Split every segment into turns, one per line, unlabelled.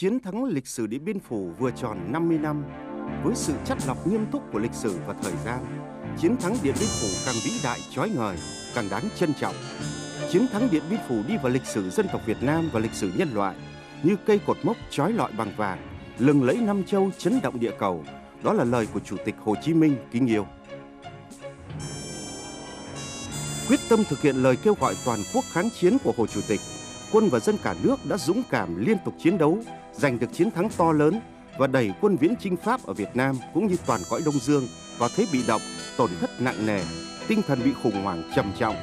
Chiến thắng lịch sử Điện Biên Phủ vừa tròn 50 năm, với sự chắt lọc nghiêm túc của lịch sử và thời gian, chiến thắng Điện Biên Phủ càng vĩ đại chói ngời, càng đáng trân trọng. Chiến thắng Điện Biên Phủ đi vào lịch sử dân tộc Việt Nam và lịch sử nhân loại như cây cột mốc chói lọi bằng vàng, lừng lẫy năm châu chấn động địa cầu. Đó là lời của Chủ tịch Hồ Chí Minh kính yêu. Quyết tâm thực hiện lời kêu gọi toàn quốc kháng chiến của Hồ Chủ tịch, quân và dân cả nước đã dũng cảm liên tục chiến đấu, giành được chiến thắng to lớn và đẩy quân viễn chinh Pháp ở Việt Nam cũng như toàn cõi Đông Dương vào thế bị động, tổn thất nặng nề, tinh thần bị khủng hoảng trầm trọng,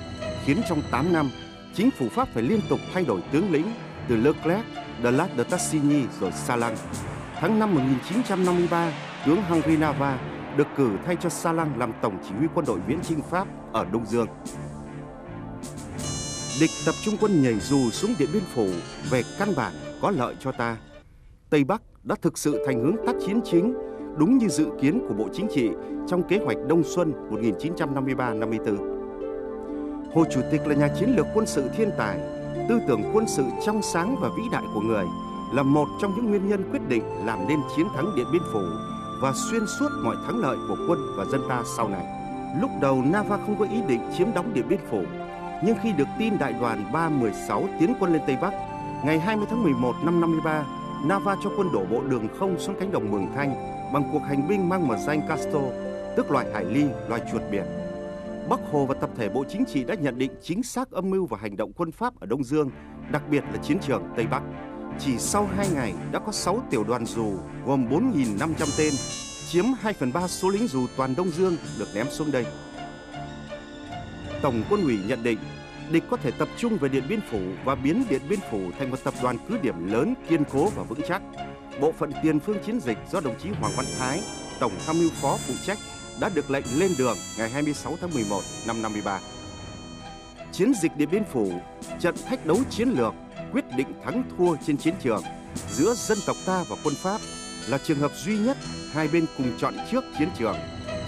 khiến trong 8 năm, chính phủ Pháp phải liên tục thay đổi tướng lĩnh từ Leclerc, de Lat de Tassigny rồi Salang. Tháng 5 1953, tướng Henri Nava được cử thay cho Salang làm tổng chỉ huy quân đội viễn chinh Pháp ở Đông Dương. Địch tập trung quân nhảy dù xuống Điện Biên Phủ về căn bản có lợi cho ta. Tây Bắc đã thực sự thành hướng tác chiến chính đúng như dự kiến của Bộ Chính trị trong kế hoạch Đông Xuân 1953-54. Hồ Chủ tịch là nhà chiến lược quân sự thiên tài, tư tưởng quân sự trong sáng và vĩ đại của người là một trong những nguyên nhân quyết định làm nên chiến thắng Điện Biên Phủ và xuyên suốt mọi thắng lợi của quân và dân ta sau này. Lúc đầu Nava không có ý định chiếm đóng Điện Biên Phủ, nhưng khi được tin đại đoàn 316 tiến quân lên Tây Bắc, ngày 20 tháng 11 năm 53, Nava cho quân đổ bộ đường không xuống cánh đồng Mường Thanh bằng cuộc hành binh mang mật danh Castro, tức loại hải ly, loài chuột biển. Bắc Hồ và tập thể Bộ Chính trị đã nhận định chính xác âm mưu và hành động quân Pháp ở Đông Dương, đặc biệt là chiến trường Tây Bắc. Chỉ sau 2 ngày đã có 6 tiểu đoàn dù gồm 4.500 tên, chiếm 2 phần 3 số lính dù toàn Đông Dương được ném xuống đây. Tổng quân ủy nhận định địch có thể tập trung về Điện Biên Phủ và biến Điện Biên Phủ thành một tập đoàn cứ điểm lớn, kiên cố và vững chắc. Bộ phận tiền phương chiến dịch do đồng chí Hoàng Văn Thái, Tổng tham mưu phó phụ trách đã được lệnh lên đường ngày 26 tháng 11 năm 53. Chiến dịch Điện Biên Phủ, trận thách đấu chiến lược quyết định thắng thua trên chiến trường giữa dân tộc ta và quân Pháp là trường hợp duy nhất hai bên cùng chọn trước chiến trường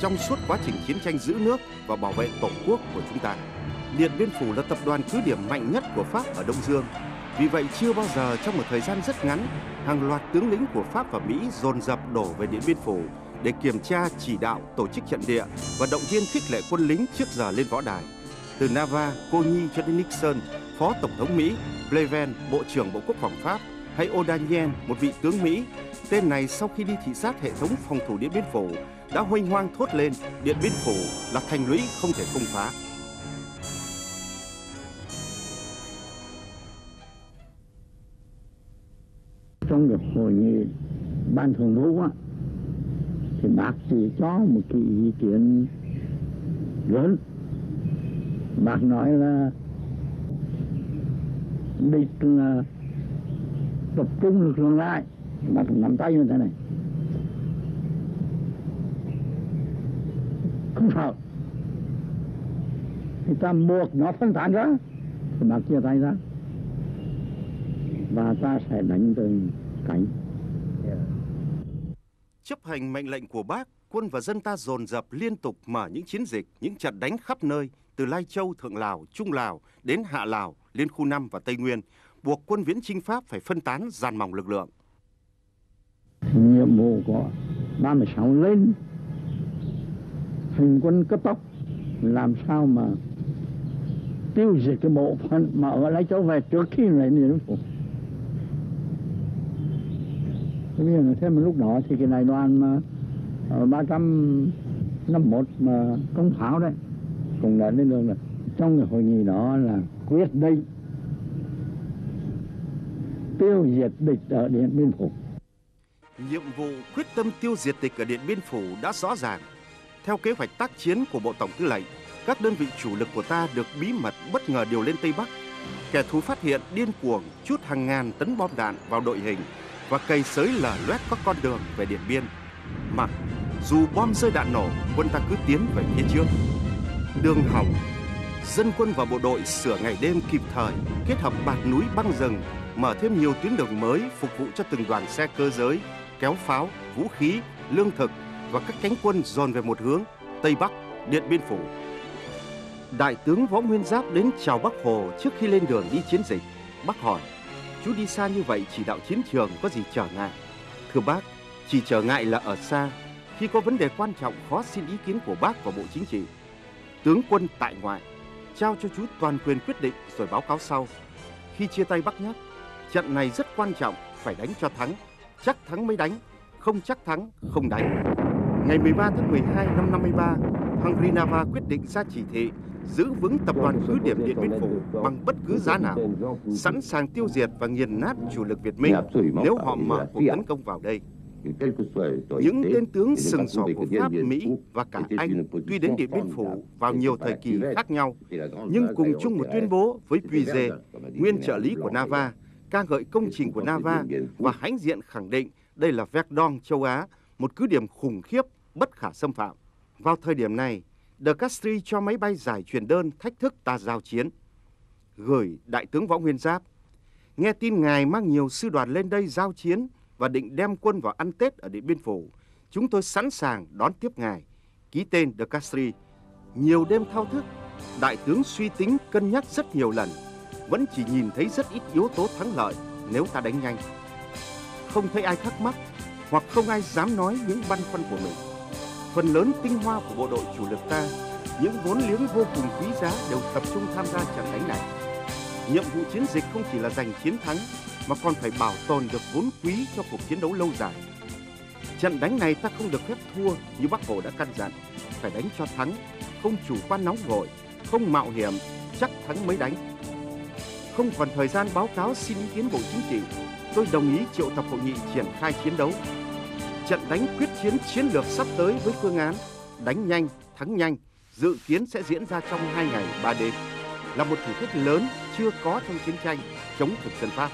trong suốt quá trình chiến tranh giữ nước và bảo vệ tổ quốc của chúng ta. Điện Biên Phủ là tập đoàn cứ điểm mạnh nhất của Pháp ở Đông Dương. Vì vậy chưa bao giờ trong một thời gian rất ngắn, hàng loạt tướng lĩnh của Pháp và Mỹ dồn dập đổ về Điện Biên Phủ để kiểm tra, chỉ đạo, tổ chức trận địa và động viên khích lệ quân lính trước giờ lên võ đài. Từ Nava, Cô Nhi cho đến Nixon, Phó Tổng thống Mỹ, Pleven, Bộ trưởng Bộ Quốc phòng Pháp hay O'Daniel, một vị tướng Mỹ, tên này sau khi đi thị sát hệ thống phòng thủ Điện Biên Phủ đã hoanh hoang thốt lên Điện Biên Phủ là thành lũy không thể công phá.
Hội nghị ban thường vụ á, thì bác chỉ cho một cái ý kiến lớn. Bác nói là địch là tập trung lực lượng lại. Bác nắm tay như thế này. Không sợ thì ta buộc nó phân tán ra. Thì bác chia tay ra. Và ta sẽ đánh từng cánh.
Chấp hành mệnh lệnh của bác, quân và dân ta dồn dập liên tục mở những chiến dịch, những trận đánh khắp nơi, từ Lai Châu, Thượng Lào, Trung Lào đến Hạ Lào, Liên khu 5 và Tây Nguyên, buộc quân viễn chinh Pháp phải phân tán dàn mỏng lực lượng.
Nhiệm vụ của 36 lên hành quân cấp tốc làm sao mà tiêu diệt cái bộ phận mà ở Lai Châu về trước khi lấy Điện Phủ Thế nhưng thế mà lúc đó thì cái đại đoàn mà ba trăm năm một mà công pháo đấy cũng đã lên đường rồi trong cái hội nghị đó là quyết định tiêu diệt địch ở Điện Biên Phủ.
Nhiệm vụ quyết tâm tiêu diệt địch ở Điện Biên Phủ đã rõ ràng. Theo kế hoạch tác chiến của Bộ Tổng Tư lệnh, các đơn vị chủ lực của ta được bí mật bất ngờ điều lên Tây Bắc. Kẻ thù phát hiện điên cuồng chút hàng ngàn tấn bom đạn vào đội hình và cây sới lở loét các con đường về Điện Biên. Mà dù bom rơi đạn nổ, quân ta cứ tiến về phía trước. Đường hỏng, dân quân và bộ đội sửa ngày đêm kịp thời, kết hợp bạt núi băng rừng, mở thêm nhiều tuyến đường mới phục vụ cho từng đoàn xe cơ giới, kéo pháo, vũ khí, lương thực và các cánh quân dồn về một hướng, Tây Bắc, Điện Biên Phủ. Đại tướng Võ Nguyên Giáp đến chào Bắc Hồ trước khi lên đường đi chiến dịch. Bác hỏi, chú đi xa như vậy chỉ đạo chiến trường có gì trở ngại? Thưa bác, chỉ trở ngại là ở xa, khi có vấn đề quan trọng khó xin ý kiến của bác và Bộ Chính trị. Tướng quân tại ngoại, trao cho chú toàn quyền quyết định rồi báo cáo sau. Khi chia tay bác nhắc, trận này rất quan trọng, phải đánh cho thắng, chắc thắng mới đánh, không chắc thắng, không đánh. Ngày 13 tháng 12 năm 53, Hungary Nava quyết định ra chỉ thị giữ vững tập đoàn cứ điểm Điện Biên Phủ bằng bất cứ giá nào, sẵn sàng tiêu diệt và nghiền nát chủ lực Việt Minh nếu họ mở cuộc tấn công vào đây. Những tên tướng sừng sỏ của Pháp, Mỹ và cả Anh tuy đến Điện Biên Phủ vào nhiều thời kỳ khác nhau, nhưng cùng chung một tuyên bố với Puise, nguyên trợ lý của Nava, ca ngợi công trình của Nava và hãnh diện khẳng định đây là Verdun châu Á, một cứ điểm khủng khiếp, bất khả xâm phạm. Vào thời điểm này, De Castri cho máy bay giải truyền đơn thách thức ta giao chiến. Gửi Đại tướng Võ Nguyên Giáp. Nghe tin ngài mang nhiều sư đoàn lên đây giao chiến và định đem quân vào ăn Tết ở Điện Biên Phủ, chúng tôi sẵn sàng đón tiếp ngài. Ký tên De Castri. Nhiều đêm thao thức, đại tướng suy tính cân nhắc rất nhiều lần, vẫn chỉ nhìn thấy rất ít yếu tố thắng lợi nếu ta đánh nhanh. Không thấy ai thắc mắc hoặc không ai dám nói những băn khoăn của mình. Phần lớn tinh hoa của bộ đội chủ lực ta, những vốn liếng vô cùng quý giá đều tập trung tham gia trận đánh này. Nhiệm vụ chiến dịch không chỉ là giành chiến thắng mà còn phải bảo tồn được vốn quý cho cuộc chiến đấu lâu dài. Trận đánh này ta không được phép thua như bác Hồ đã căn dặn, phải đánh cho thắng, không chủ quan nóng vội, không mạo hiểm, chắc thắng mới đánh. Không còn thời gian báo cáo xin ý kiến Bộ Chính trị, tôi đồng ý triệu tập hội nghị triển khai chiến đấu. Trận đánh quyết chiến chiến lược sắp tới với phương án đánh nhanh, thắng nhanh, dự kiến sẽ diễn ra trong 2 ngày 3 đêm, là một thử thách lớn chưa có trong chiến tranh chống thực dân Pháp.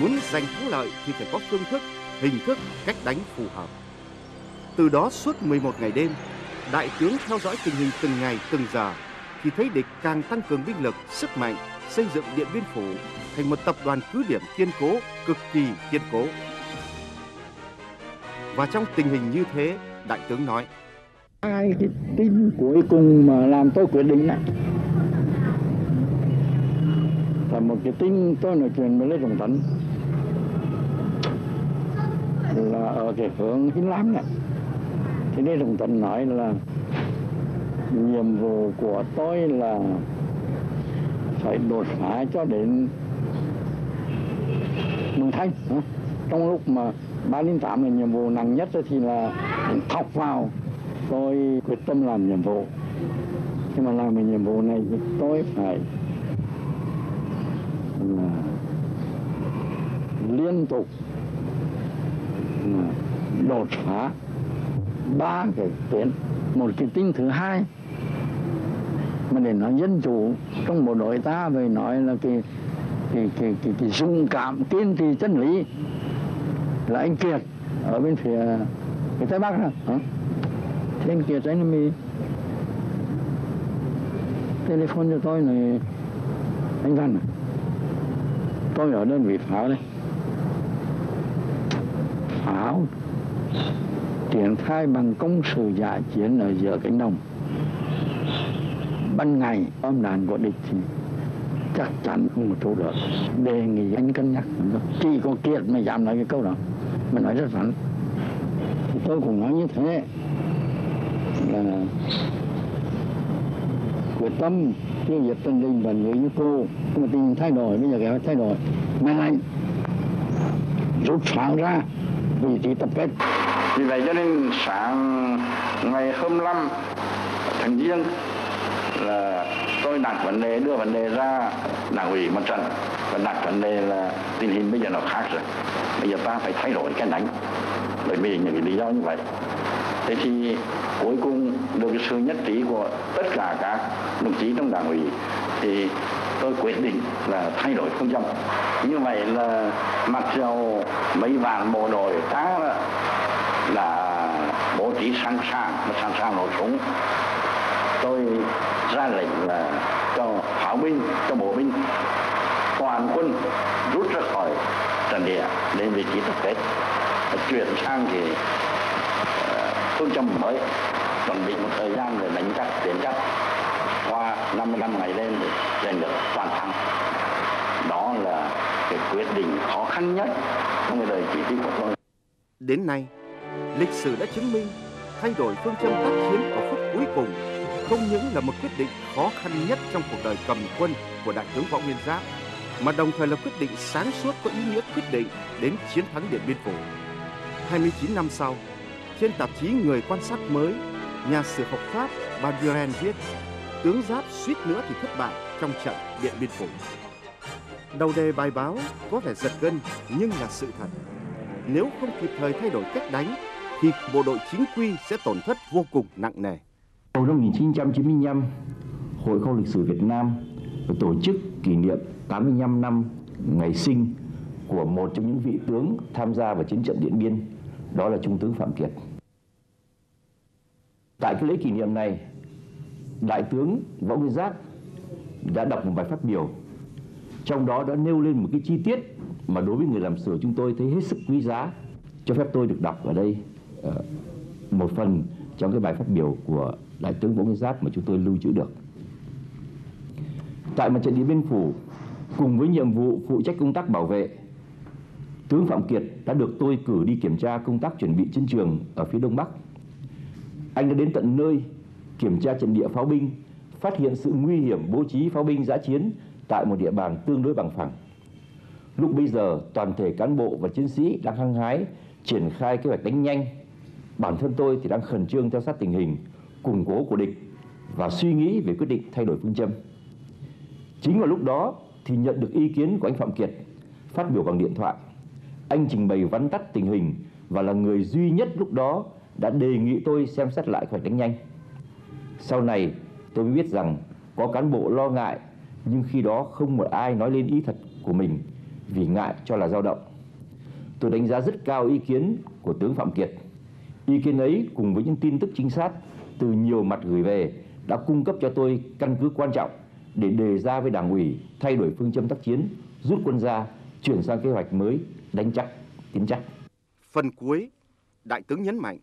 Muốn giành thắng lợi thì phải có phương thức, hình thức, cách đánh phù hợp. Từ đó suốt 11 ngày đêm, đại tướng theo dõi tình hình từng ngày từng giờ thì thấy địch càng tăng cường binh lực, sức mạnh, xây dựng Điện Biên Phủ thành một tập đoàn cứ điểm kiên cố, cực kỳ kiên cố. Và trong tình hình như thế, đại tướng nói:
Hai cái tin cuối cùng mà làm tôi quyết định này là một cái tin tôi nói chuyện với Lê Trọng Tấn. Là ở cái hướng Hinh Lam này. Thì Lê Trọng Tấn nói là nhiệm vụ của tôi là phải đột phá cho đến Mường Thanh trong lúc mà ba đến tám là nhiệm vụ nặng nhất thì là thọc vào tôi quyết tâm làm nhiệm vụ nhưng mà làm cái nhiệm vụ này thì tôi phải là liên tục đột phá ba cái tuyến một cái tính thứ hai mà để nói dân chủ trong bộ đội ta về nói là cái cái cái cái, cái dung cảm kiên trì chân lý là anh Kiệt, ở bên phía à, phía Tây Bắc hả? Thế anh Kiệt anh mới telephone cho tôi này, anh Văn à? tôi ở đơn vị pháo đây. Pháo, triển khai bằng công sự giả chiến ở giữa cánh đồng. Ban ngày bom đạn của địch thì chắc chắn không một chỗ được. Đề nghị anh cân nhắc. Chỉ có kiệt mới dám nói cái câu đó mà nói rất thẳng tôi cũng nói như thế. Là quyết tâm tiêu diệt tình đình và người như cô. Nhưng mà tình hình thay đổi, bây giờ phải thay đổi. Mai này rút sáng ra vị trí tập kết. Vì vậy cho nên sáng ngày 25 tháng giêng là tôi đặt vấn đề, đưa vấn đề ra đảng ủy mặt trận và đặt vấn đề là tình hình bây giờ nó khác rồi. Bây giờ ta phải thay đổi cái đánh bởi vì những cái lý do như vậy. Thế thì cuối cùng được sự nhất trí của tất cả các đồng chí trong đảng ủy, thì tôi quyết định là thay đổi phương châm. Như vậy là mặc dù mấy vạn bộ đội ta là bố trí sẵn sàng sẵn sàng nổ súng, tôi ra lệnh là cho pháo binh, cho bộ binh toàn quân rút ra khỏi trận địa đến vị trí tập kết, chuyển sang thì ờ, phương châm mới, chuẩn bị một thời gian để đánh chắc, tiến chắc, qua 55 ngày lên để giành được toàn thắng. Đó là cái quyết định khó khăn nhất trong cái đời chỉ huy của tôi.
Đến nay, lịch sử đã chứng minh thay đổi phương châm tác chiến ở phút cuối cùng không những là một quyết định khó khăn nhất trong cuộc đời cầm quân của đại tướng võ nguyên giáp mà đồng thời là quyết định sáng suốt có ý nghĩa quyết định đến chiến thắng điện biên phủ. 29 năm sau trên tạp chí người quan sát mới nhà sử học pháp Badurel viết tướng giáp suýt nữa thì thất bại trong trận điện biên phủ. Đầu đề bài báo có vẻ giật gân nhưng là sự thật. Nếu không kịp thời thay đổi cách đánh thì bộ đội chính quy sẽ tổn thất vô cùng nặng nề.
Đầu năm 1995, Hội Khoa lịch sử Việt Nam tổ chức kỷ niệm 85 năm ngày sinh của một trong những vị tướng tham gia vào chiến trận Điện Biên, đó là Trung tướng Phạm Kiệt. Tại cái lễ kỷ niệm này, Đại tướng Võ Nguyên Giáp đã đọc một bài phát biểu trong đó đã nêu lên một cái chi tiết mà đối với người làm sửa chúng tôi thấy hết sức quý giá cho phép tôi được đọc ở đây ờ, một phần trong cái bài phát biểu của đại tướng Võ Nguyên Giáp mà chúng tôi lưu trữ được tại mặt trận Điện Biên Phủ cùng với nhiệm vụ phụ trách công tác bảo vệ tướng Phạm Kiệt đã được tôi cử đi kiểm tra công tác chuẩn bị chiến trường ở phía đông bắc anh đã đến tận nơi kiểm tra trận địa pháo binh phát hiện sự nguy hiểm bố trí pháo binh giã chiến tại một địa bàn tương đối bằng phẳng Lúc bây giờ toàn thể cán bộ và chiến sĩ đang hăng hái triển khai kế hoạch đánh nhanh. Bản thân tôi thì đang khẩn trương theo sát tình hình, củng cố của địch và suy nghĩ về quyết định thay đổi phương châm. Chính vào lúc đó thì nhận được ý kiến của anh Phạm Kiệt, phát biểu bằng điện thoại. Anh trình bày vắn tắt tình hình và là người duy nhất lúc đó đã đề nghị tôi xem xét lại kế hoạch đánh nhanh. Sau này, tôi mới biết rằng có cán bộ lo ngại, nhưng khi đó không một ai nói lên ý thật của mình vì ngại cho là dao động. Tôi đánh giá rất cao ý kiến của tướng Phạm Kiệt. Ý kiến ấy cùng với những tin tức chính xác từ nhiều mặt gửi về đã cung cấp cho tôi căn cứ quan trọng để đề ra với đảng ủy thay đổi phương châm tác chiến, rút quân ra, chuyển sang kế hoạch mới, đánh chắc, tiến chắc.
Phần cuối, Đại tướng nhấn mạnh,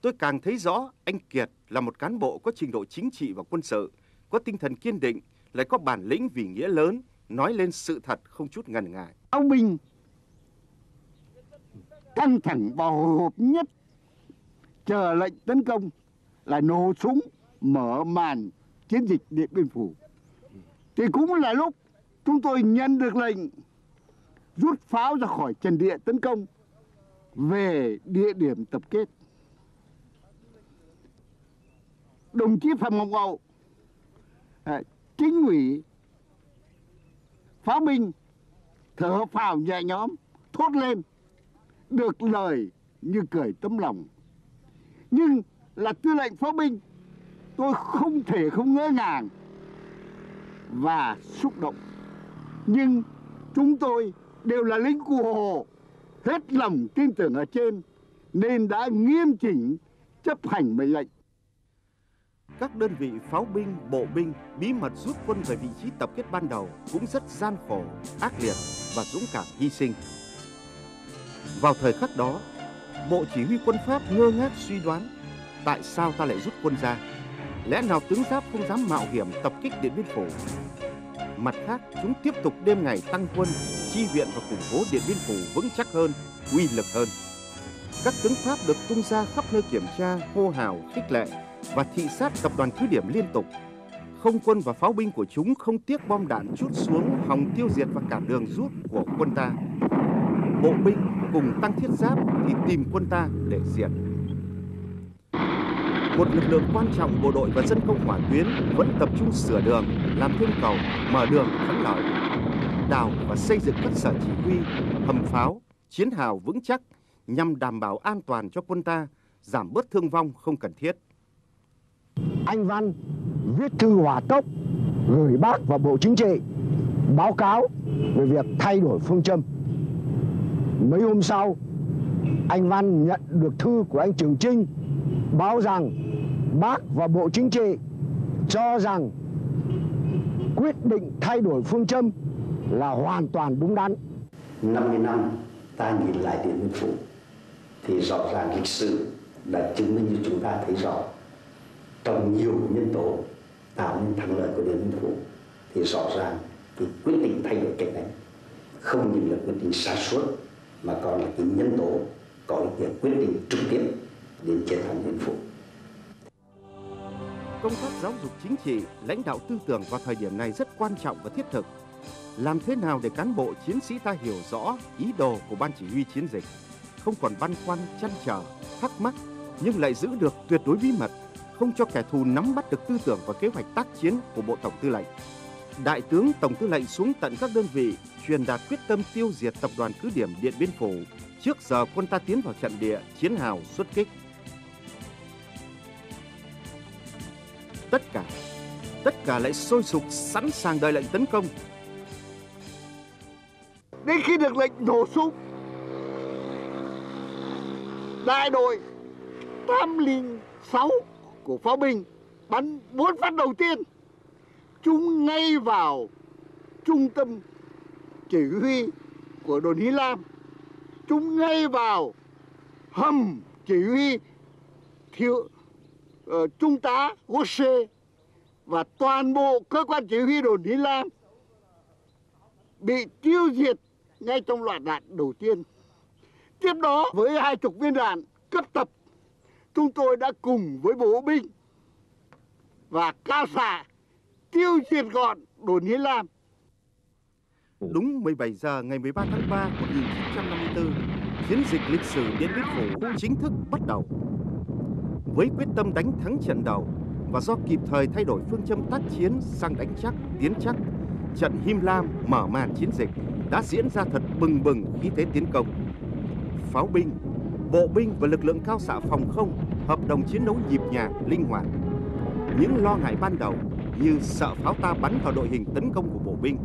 tôi càng thấy rõ anh Kiệt là một cán bộ có trình độ chính trị và quân sự, có tinh thần kiên định, lại có bản lĩnh vì nghĩa lớn, nói lên sự thật không chút ngần ngại.
Ông Bình căng thẳng và hồi hộp nhất chờ lệnh tấn công là nổ súng mở màn chiến dịch Điện Biên Phủ. Thì cũng là lúc chúng tôi nhận được lệnh rút pháo ra khỏi trần địa tấn công về địa điểm tập kết. Đồng chí Phạm Ngọc Hậu, à, chính ủy pháo binh thở phào nhẹ nhõm thốt lên được lời như cười tấm lòng nhưng là tư lệnh pháo binh tôi không thể không ngỡ ngàng và xúc động nhưng chúng tôi đều là lính cụ hồ hết lòng tin tưởng ở trên nên đã nghiêm chỉnh chấp hành mệnh lệnh
các đơn vị pháo binh, bộ binh bí mật rút quân về vị trí tập kết ban đầu cũng rất gian khổ, ác liệt và dũng cảm hy sinh. Vào thời khắc đó, Bộ Chỉ huy quân Pháp ngơ ngác suy đoán tại sao ta lại rút quân ra. Lẽ nào tướng Giáp không dám mạo hiểm tập kích Điện Biên Phủ? Mặt khác, chúng tiếp tục đêm ngày tăng quân, chi viện và củng cố Điện Biên Phủ vững chắc hơn, uy lực hơn. Các tướng Pháp được tung ra khắp nơi kiểm tra, hô hào, khích lệ và thị sát tập đoàn cứ điểm liên tục. Không quân và pháo binh của chúng không tiếc bom đạn chút xuống hòng tiêu diệt và cản đường rút của quân ta. Bộ binh cùng tăng thiết giáp thì tìm quân ta để diệt. Một lực lượng quan trọng bộ đội và dân công hỏa tuyến vẫn tập trung sửa đường, làm thêm cầu, mở đường thắng lợi, đào và xây dựng các sở chỉ huy, hầm pháo, chiến hào vững chắc nhằm đảm bảo an toàn cho quân ta, giảm bớt thương vong không cần thiết
anh Văn viết thư hỏa tốc gửi bác và Bộ Chính trị báo cáo về việc thay đổi phương châm. Mấy hôm sau, anh Văn nhận được thư của anh Trường Trinh báo rằng bác và Bộ Chính trị cho rằng quyết định thay đổi phương châm là hoàn toàn đúng đắn.
50 năm ta nhìn lại Điện Biên Phủ thì rõ ràng lịch sử đã chứng minh như chúng ta thấy rõ trong nhiều nhân tố tạo nên thắng lợi của Điện Biên Phủ thì rõ ràng
thì quyết định thay đổi cách đánh không những là quyết định sáng suốt mà còn là cái nhân tố có ý nghĩa quyết định trực tiếp đến chiến thắng điện biên phủ
công tác giáo dục chính trị, lãnh đạo tư tưởng vào thời điểm này rất quan trọng và thiết thực. Làm thế nào để cán bộ chiến sĩ ta hiểu rõ ý đồ của ban chỉ huy chiến dịch, không còn băn khoăn, chăn trở, thắc mắc nhưng lại giữ được tuyệt đối bí mật, không cho kẻ thù nắm bắt được tư tưởng và kế hoạch tác chiến của Bộ Tổng Tư lệnh. Đại tướng Tổng Tư lệnh xuống tận các đơn vị truyền đạt quyết tâm tiêu diệt tập đoàn cứ điểm Điện Biên Phủ trước giờ quân ta tiến vào trận địa chiến hào xuất kích. Cả lại sôi sục sẵn sàng đợi lệnh tấn công.
Đến khi được lệnh nổ súng, đại đội 806 của pháo binh bắn bốn phát đầu tiên chúng ngay vào trung tâm chỉ huy của đồn Hy Lam chúng ngay vào hầm chỉ huy thiếu uh, ờ, trung tá Gosse và toàn bộ cơ quan chỉ huy đồn Hí Lam bị tiêu diệt ngay trong loạt đạn đầu tiên. Tiếp đó với hai chục viên đạn cấp tập chúng tôi đã cùng với bộ binh và cao xạ tiêu diệt gọn đồn Hí Lam.
Đúng 17 giờ ngày 13 tháng 3 năm 1954, chiến dịch lịch sử Điện Biên Phủ chính thức bắt đầu. Với quyết tâm đánh thắng trận đầu và do kịp thời thay đổi phương châm tác chiến sang đánh chắc, tiến chắc, trận Him Lam mở màn chiến dịch đã diễn ra thật bừng bừng khí thế tiến công. Pháo binh, bộ binh và lực lượng cao xạ phòng không hợp đồng chiến đấu nhịp nhàng, linh hoạt. Những lo ngại ban đầu như sợ pháo ta bắn vào đội hình tấn công của bộ binh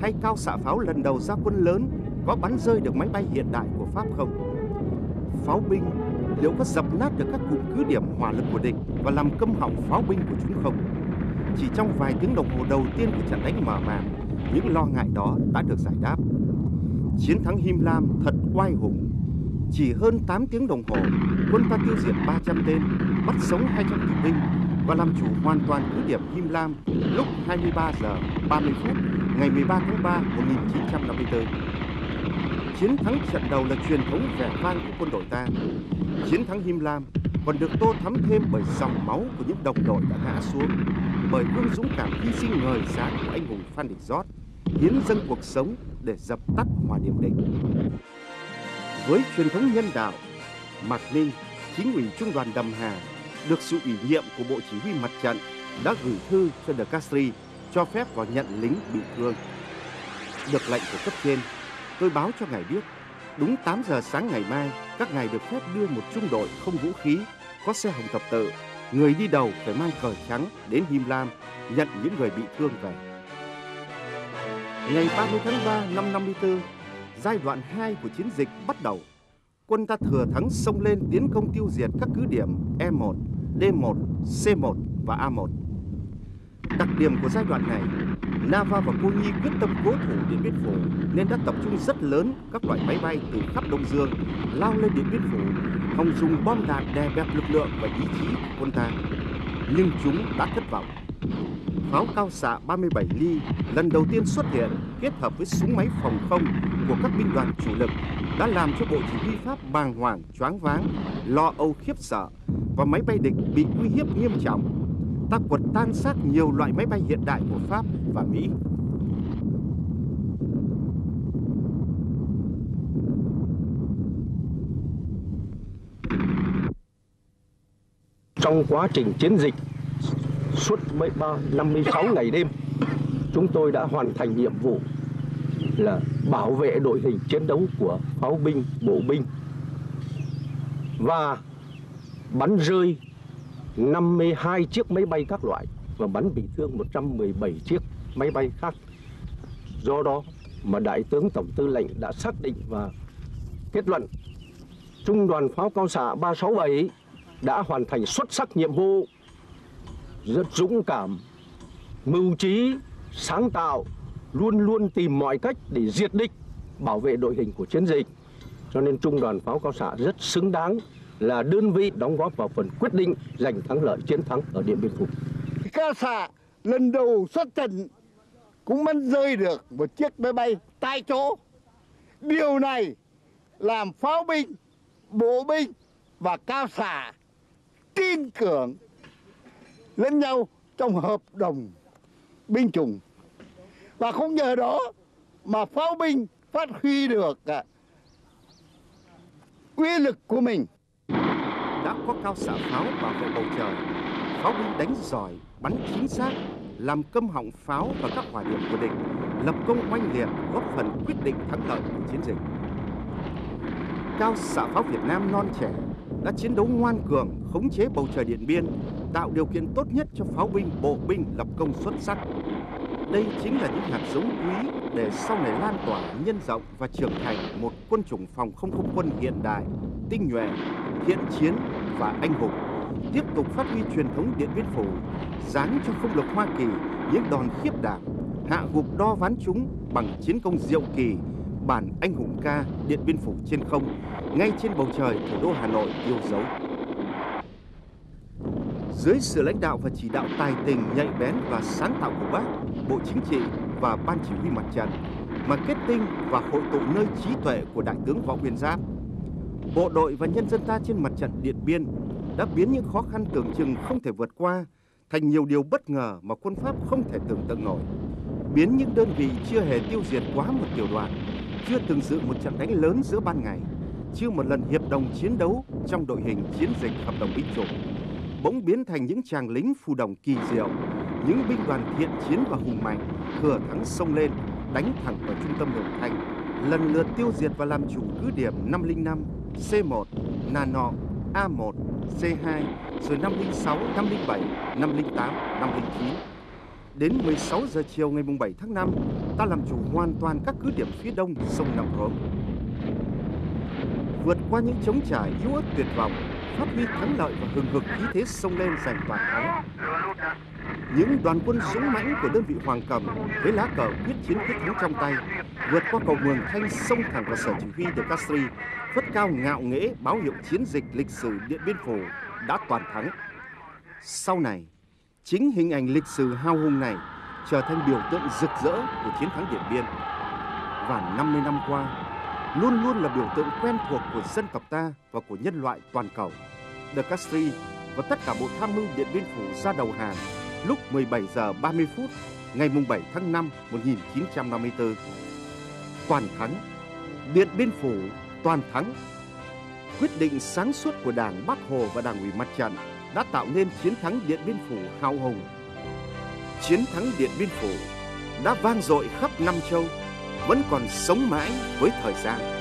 hay cao xạ pháo lần đầu ra quân lớn có bắn rơi được máy bay hiện đại của Pháp không? Pháo binh liệu có dập nát được các cụm cứ điểm hỏa lực của địch và làm câm họng pháo binh của chúng không? Chỉ trong vài tiếng đồng hồ đầu tiên của trận đánh mở màn, những lo ngại đó đã được giải đáp. Chiến thắng Him Lam thật oai hùng. Chỉ hơn 8 tiếng đồng hồ, quân ta tiêu diệt 300 tên, bắt sống 200 tù binh và làm chủ hoàn toàn cứ điểm Him Lam lúc 23 giờ 30 phút ngày 13 tháng 3 1954. Chiến thắng trận đầu là truyền thống vẻ vang của quân đội ta. Chiến thắng Him Lam còn được tô thắm thêm bởi dòng máu của những đồng đội đã ngã xuống, bởi gương dũng cảm hy sinh ngời sáng của anh hùng Phan Đình Giót, hiến dâng cuộc sống để dập tắt hòa điểm địch. Với truyền thống nhân đạo, Mạc Ninh, chính ủy trung đoàn Đầm Hà được sự ủy nhiệm của Bộ Chỉ huy Mặt trận đã gửi thư cho De Castri cho phép vào nhận lính bị thương. Được lệnh của cấp trên, tôi báo cho ngài biết, đúng 8 giờ sáng ngày mai, các ngài được phép đưa một trung đội không vũ khí, có xe hồng tập tự, người đi đầu phải mang cờ trắng đến Him Lam nhận những người bị thương về. Ngày 30 tháng 3 năm 54, giai đoạn 2 của chiến dịch bắt đầu. Quân ta thừa thắng xông lên tiến công tiêu diệt các cứ điểm E1, D1, C1 và A1. Đặc điểm của giai đoạn này, Nava và Cô Nhi quyết tâm cố thủ Điện Biên Phủ nên đã tập trung rất lớn các loại máy bay từ khắp Đông Dương lao lên Điện Biên Phủ, hòng dùng bom đạn đè bẹp lực lượng và ý chí của quân ta. Nhưng chúng đã thất vọng. Pháo cao xạ 37 ly lần đầu tiên xuất hiện kết hợp với súng máy phòng không của các binh đoàn chủ lực đã làm cho Bộ Chỉ huy Pháp bàng hoàng, choáng váng, lo âu khiếp sợ và máy bay địch bị uy hiếp nghiêm trọng ta quật tan xác nhiều loại máy bay hiện đại của Pháp và Mỹ.
Trong quá trình chiến dịch suốt 56 ngày đêm, chúng tôi đã hoàn thành nhiệm vụ là bảo vệ đội hình chiến đấu của pháo binh, bộ binh và bắn rơi 52 chiếc máy bay các loại và bắn bị thương 117 chiếc máy bay khác. Do đó mà Đại tướng Tổng tư lệnh đã xác định và kết luận Trung đoàn pháo cao xạ 367 đã hoàn thành xuất sắc nhiệm vụ rất dũng cảm, mưu trí, sáng tạo, luôn luôn tìm mọi cách để diệt địch, bảo vệ đội hình của chiến dịch. Cho nên Trung đoàn pháo cao xạ rất xứng đáng là đơn vị đóng góp vào phần quyết định giành thắng lợi chiến thắng ở Điện Biên Phủ.
Cao xạ lần đầu xuất trận cũng bắn rơi được một chiếc máy bay tại chỗ. Điều này làm pháo binh, bộ binh và cao xạ tin tưởng lẫn nhau trong hợp đồng binh chủng. Và không nhờ đó mà pháo binh phát huy được à, uy lực của mình.
Có cao xạ pháo bảo vệ bầu trời, pháo binh đánh giỏi, bắn chính xác, làm câm họng pháo và các hỏa điểm của địch, lập công oanh liệt góp phần quyết định thắng lợi của chiến dịch. Cao xạ pháo Việt Nam non trẻ đã chiến đấu ngoan cường, khống chế bầu trời Điện Biên, tạo điều kiện tốt nhất cho pháo binh, bộ binh lập công xuất sắc. Đây chính là những hạt giống quý để sau này lan tỏa, nhân rộng và trưởng thành một quân chủng phòng không không quân hiện đại, tinh nhuệ, thiện chiến và anh hùng. Tiếp tục phát huy truyền thống Điện Biên Phủ, giáng cho không lực Hoa Kỳ những đòn khiếp đảm, hạ gục đo ván chúng bằng chiến công diệu kỳ, bản anh hùng ca Điện Biên Phủ trên không, ngay trên bầu trời thủ đô Hà Nội yêu dấu. Dưới sự lãnh đạo và chỉ đạo tài tình, nhạy bén và sáng tạo của Bác, Bộ Chính trị và Ban Chỉ huy Mặt trận, mà kết tinh và hội tụ nơi trí tuệ của Đại tướng Võ Nguyên Giáp, bộ đội và nhân dân ta trên mặt trận Điện Biên đã biến những khó khăn tưởng chừng không thể vượt qua thành nhiều điều bất ngờ mà quân Pháp không thể tưởng tượng nổi. Biến những đơn vị chưa hề tiêu diệt quá một tiểu đoàn, chưa từng dự một trận đánh lớn giữa ban ngày, chưa một lần hiệp đồng chiến đấu trong đội hình chiến dịch hợp đồng binh chủng bỗng biến thành những chàng lính phù đồng kỳ diệu, những binh đoàn thiện chiến và hùng mạnh, thừa thắng sông lên, đánh thẳng vào trung tâm Đồng Thanh, lần lượt tiêu diệt và làm chủ cứ điểm 505, C1, Nano, A1, C2, rồi 506, 507, 508, 509. Đến 16 giờ chiều ngày 7 tháng 5, ta làm chủ hoàn toàn các cứ điểm phía đông sông Nậm Rốm. Vượt qua những chống trải yếu ớt tuyệt vọng, phát huy thắng lợi và hừng hực khí thế sông lên giành toàn thắng. Những đoàn quân súng mãnh của đơn vị Hoàng Cầm với lá cờ quyết chiến quyết thắng trong tay, vượt qua cầu Mường Thanh sông thẳng vào sở chỉ huy de Castri, phất cao ngạo nghễ báo hiệu chiến dịch lịch sử Điện Biên Phủ đã toàn thắng. Sau này, chính hình ảnh lịch sử hào hùng này trở thành biểu tượng rực rỡ của chiến thắng Điện Biên. Và 50 năm qua, luôn luôn là biểu tượng quen thuộc của dân tộc ta và của nhân loại toàn cầu. De Castri và tất cả bộ tham mưu Điện Biên Phủ ra đầu hàng lúc 17 giờ 30 phút ngày 7 tháng 5 1954. Toàn thắng, Điện Biên Phủ toàn thắng. Quyết định sáng suốt của Đảng Bắc Hồ và Đảng ủy Mặt trận đã tạo nên chiến thắng Điện Biên Phủ hào hùng. Chiến thắng Điện Biên Phủ đã vang dội khắp năm châu vẫn còn sống mãi với thời gian.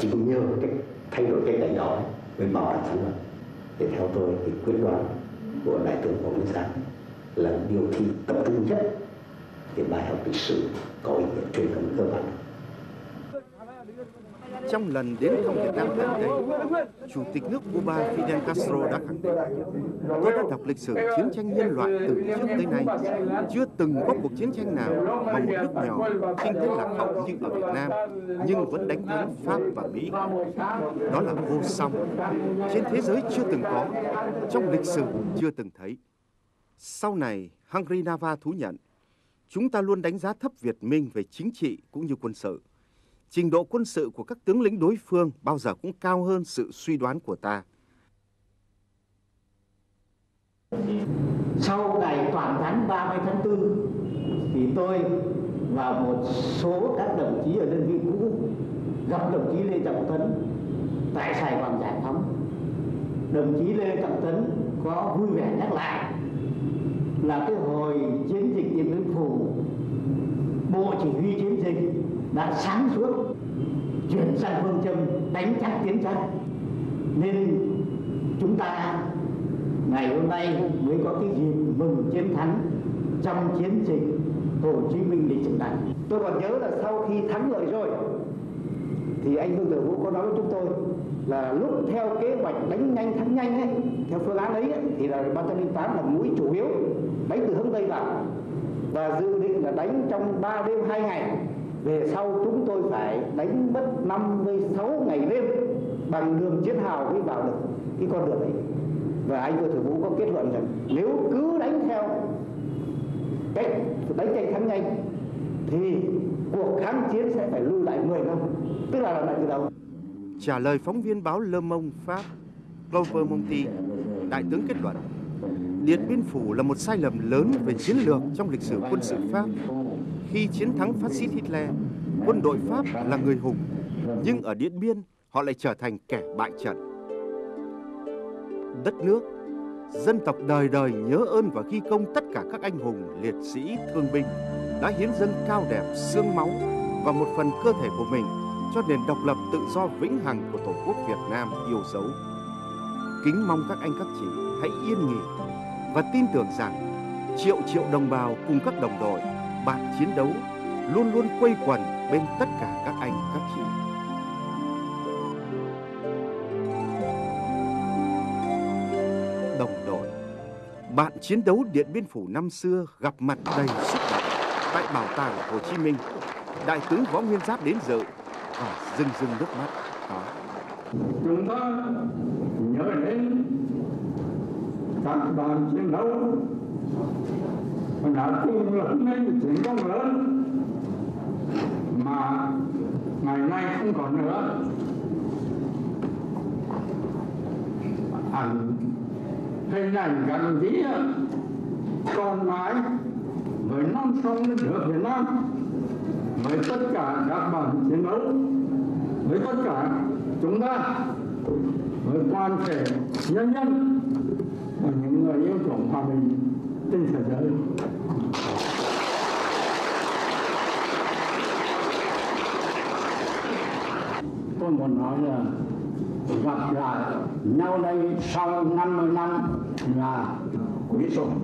Chính nhờ cái thay đổi cách đánh đó. Mới bảo đảm thắng lợi để theo tôi thì quyết đoán của đại tướng Võ Nguyên Giáp là điều thi tập trung nhất để bài học lịch sử có ý nghĩa truyền thống cơ bản
trong lần đến thăm Việt Nam gần đây, Chủ tịch nước Cuba Fidel Castro đã khẳng định Tôi đã đọc lịch sử chiến tranh nhân loại từ trước tới nay. Chưa từng có cuộc chiến tranh nào mà một nước nhỏ kinh tế lạc hậu như ở Việt Nam nhưng vẫn đánh thắng Pháp và Mỹ. Đó là vô song. Trên thế giới chưa từng có, trong lịch sử chưa từng thấy. Sau này, Hungary Nava thú nhận, chúng ta luôn đánh giá thấp Việt Minh về chính trị cũng như quân sự. Trình độ quân sự của các tướng lĩnh đối phương bao giờ cũng cao hơn sự suy đoán của ta.
Sau ngày toàn thắng 30 tháng 4 thì tôi và một số các đồng chí ở đơn vị cũ gặp đồng chí Lê Trọng Tấn tại Sài Gòn Giải phóng. Đồng chí Lê Trọng Tấn có vui vẻ nhắc lại là cái hồi chiến dịch Điện Biên Phủ, Bộ Chỉ huy chiến dịch đã sáng suốt chuyển sang phương châm đánh chắc tiến chắc nên chúng ta ngày hôm nay mới có cái dịp mừng chiến thắng trong chiến dịch
Hồ Chí Minh để chống đánh. Tôi còn nhớ là sau khi thắng lợi rồi thì anh Vương Tử Vũ có nói với chúng tôi là lúc theo kế hoạch đánh nhanh thắng nhanh ấy, theo phương án ấy, ấy thì là ban trăm linh tám là mũi chủ yếu đánh từ hướng tây vào và dự định là đánh trong 3 đêm 2 ngày về sau chúng tôi phải đánh mất 56 ngày đêm bằng đường chiến hào mới vào được cái con đường ấy. Và anh Vương thử Vũ có kết luận rằng nếu cứ đánh theo cách đánh tranh thắng nhanh thì cuộc kháng chiến sẽ phải lưu lại 10 năm. Tức là làm lại từ đầu.
Trả lời phóng viên báo Le Monde Pháp, Clover Monti, Đại tướng kết luận, Điện Biên Phủ là một sai lầm lớn về chiến lược trong lịch sử quân sự Pháp. Khi chiến thắng phát xít Hitler, quân đội Pháp là người hùng, nhưng ở Điện Biên họ lại trở thành kẻ bại trận. Đất nước, dân tộc đời đời nhớ ơn và ghi công tất cả các anh hùng, liệt sĩ, thương binh đã hiến dâng cao đẹp xương máu và một phần cơ thể của mình cho nền độc lập tự do vĩnh hằng của Tổ quốc Việt Nam yêu dấu. Kính mong các anh các chị hãy yên nghỉ và tin tưởng rằng triệu triệu đồng bào cùng các đồng đội, bạn chiến đấu luôn luôn quây quần bên tất cả các anh các chị. Đồng đội, bạn chiến đấu Điện Biên Phủ năm xưa gặp mặt đầy xúc động tại Bảo tàng Hồ Chí Minh. Đại tướng Võ Nguyên Giáp đến dự và rưng rưng nước mắt. Đó.
chúng ta nhớ đến các bạn chiến đấu đã cùng lập nên chiến công lớn mà ngày nay không còn nữa. Ảnh hình ảnh các đồng chí còn mãi với non sông đất nước Việt Nam, với tất cả các bạn chiến đấu, với tất cả chúng ta, với quan thể nhân dân, và những người yêu chuộng hòa bình trên thế giới. Tôi muốn nói là gặp lại nhau đây sau 50 năm là quý sủng